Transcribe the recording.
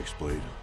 X-Blade.